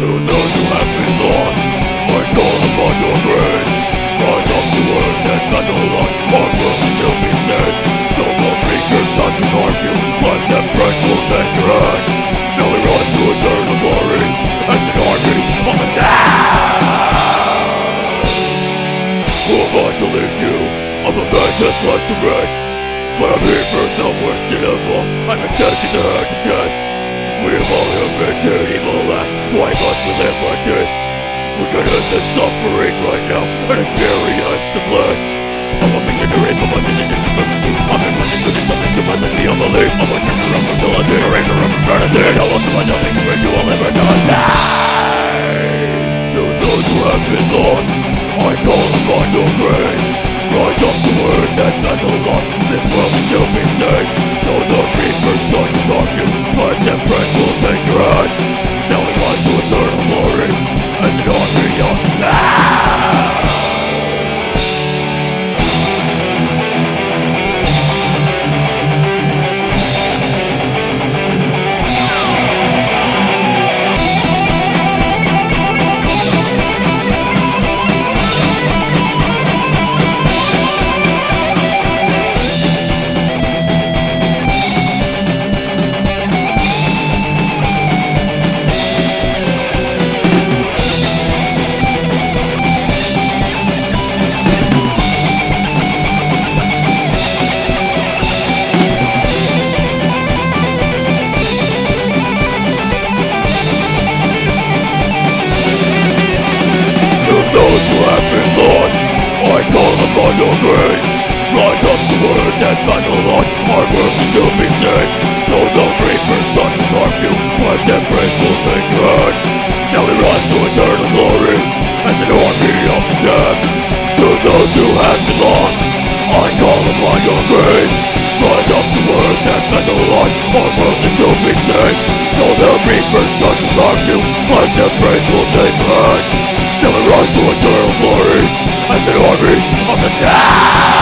To those who have been lost I call upon your grace Rise up to earth and battle on the rest But I'm here for the worst in evil I'm addicted to hurt to death We have all invented evil acts Why must we live like this? We can end the suffering right now and experience the bliss. I'm a visionary, but my vision is and battle on. This world will still be safe. Though the reapers touches harm you, lives and praise will take your hand. Battle on, our work shall be saved. Though the reapers touches harm you, lives and praise will take your. Now we rise to eternal glory, as an army of the dead. To those who have been lost, I call upon your grace. Rise up to earth and battle on, our world shall be saved. Though the reapers touches harm you, lives and praise will take your. Now we rise to eternal glory As an army of the dead